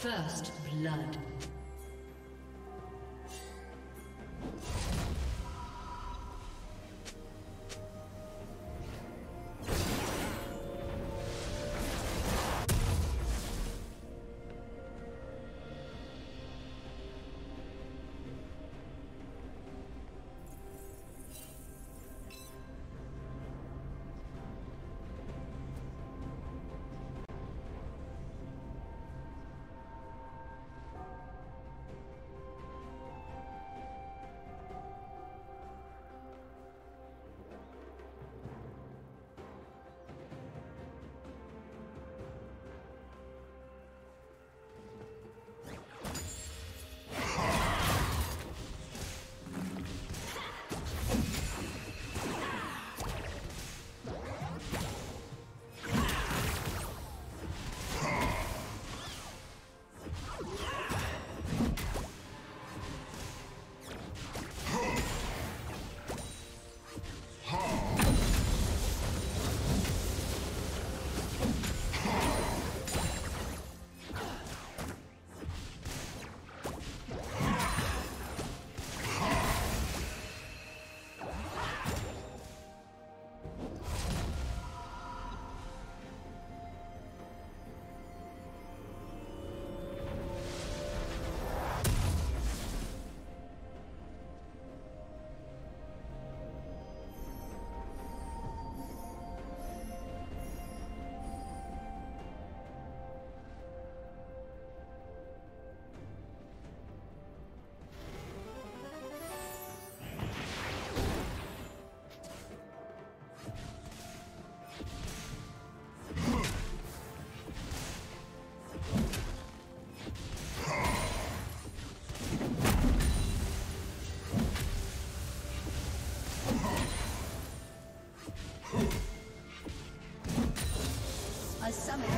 First blood. summit.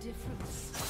Difference.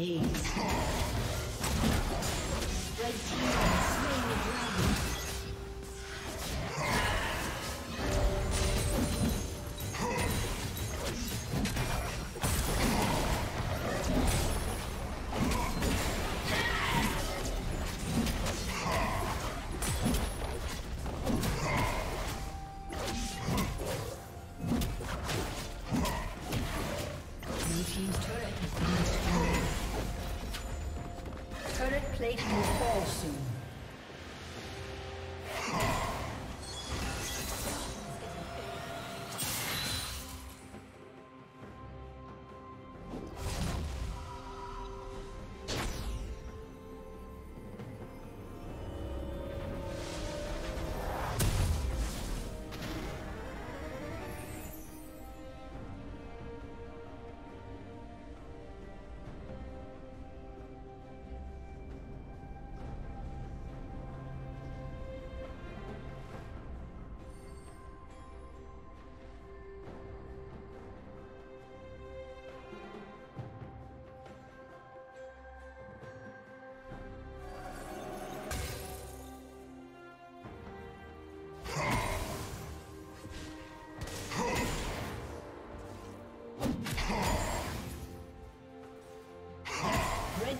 Ace.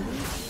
Blue team